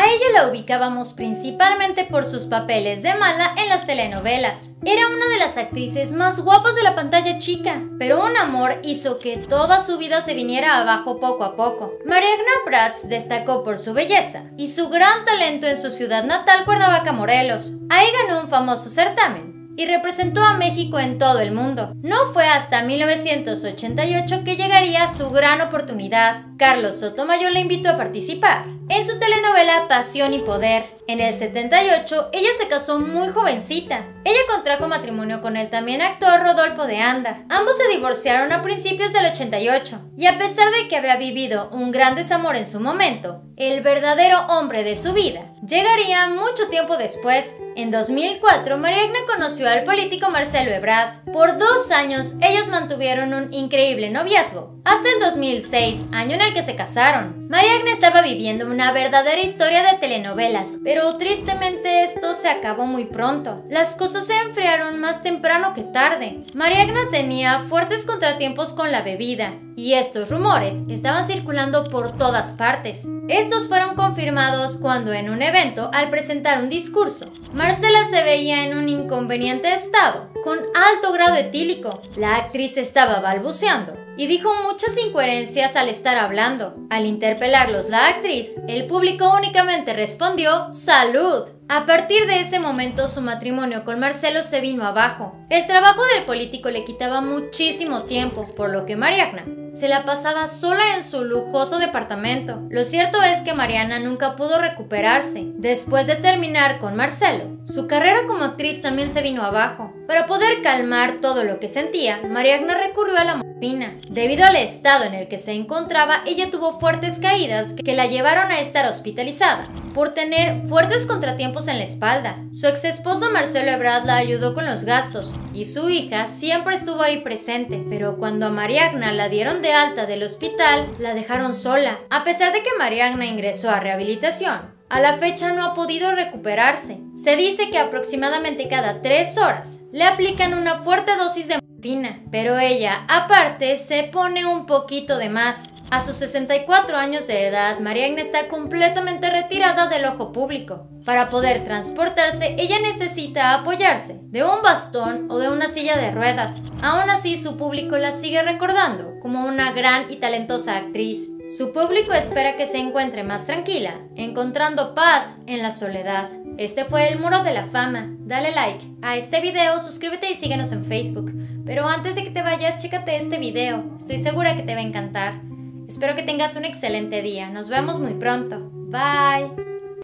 A ella la ubicábamos principalmente por sus papeles de mala en las telenovelas. Era una de las actrices más guapas de la pantalla chica, pero un amor hizo que toda su vida se viniera abajo poco a poco. Mariagna Prats destacó por su belleza y su gran talento en su ciudad natal Cuernavaca, Morelos. Ahí ganó un famoso certamen y representó a México en todo el mundo. No fue hasta 1988 que llegaría su gran oportunidad. Carlos Sotomayor la invitó a participar en su telenovela Pasión y Poder. En el 78, ella se casó muy jovencita. Ella contrajo matrimonio con el también actor Rodolfo de Anda. Ambos se divorciaron a principios del 88. Y a pesar de que había vivido un gran desamor en su momento, el verdadero hombre de su vida llegaría mucho tiempo después. En 2004, Mariagna conoció al político Marcelo Ebrard. Por dos años, ellos mantuvieron un increíble noviazgo, hasta el 2006, año en el que se casaron. Mariagna estaba viviendo una verdadera historia de telenovelas, pero tristemente esto se acabó muy pronto. Las cosas se enfriaron más temprano que tarde. Mariagna tenía fuertes contratiempos con la bebida, y estos rumores estaban circulando por todas partes. Estos fueron confirmados cuando en un evento, al presentar un discurso, Marcela se veía en un inconveniente estado, con alto grado etílico. La actriz estaba balbuceando y dijo muchas incoherencias al estar hablando. Al interpelarlos la actriz, el público únicamente respondió ¡Salud! A partir de ese momento su matrimonio con Marcelo se vino abajo. El trabajo del político le quitaba muchísimo tiempo, por lo que Mariagna se la pasaba sola en su lujoso departamento. Lo cierto es que Mariana nunca pudo recuperarse. Después de terminar con Marcelo, su carrera como actriz también se vino abajo. Para poder calmar todo lo que sentía, Mariagna recurrió a la Debido al estado en el que se encontraba, ella tuvo fuertes caídas que la llevaron a estar hospitalizada por tener fuertes contratiempos en la espalda. Su ex esposo Marcelo Ebrard la ayudó con los gastos y su hija siempre estuvo ahí presente, pero cuando a Mariagna la dieron de alta del hospital, la dejaron sola. A pesar de que Mariagna ingresó a rehabilitación, a la fecha no ha podido recuperarse. Se dice que aproximadamente cada tres horas le aplican una fuerte dosis de pero ella, aparte, se pone un poquito de más. A sus 64 años de edad, Mariagna está completamente retirada del ojo público. Para poder transportarse, ella necesita apoyarse de un bastón o de una silla de ruedas. Aún así, su público la sigue recordando como una gran y talentosa actriz. Su público espera que se encuentre más tranquila, encontrando paz en la soledad. Este fue el Muro de la Fama. Dale like a este video, suscríbete y síguenos en Facebook. Pero antes de que te vayas, chécate este video. Estoy segura que te va a encantar. Espero que tengas un excelente día. Nos vemos muy pronto. Bye.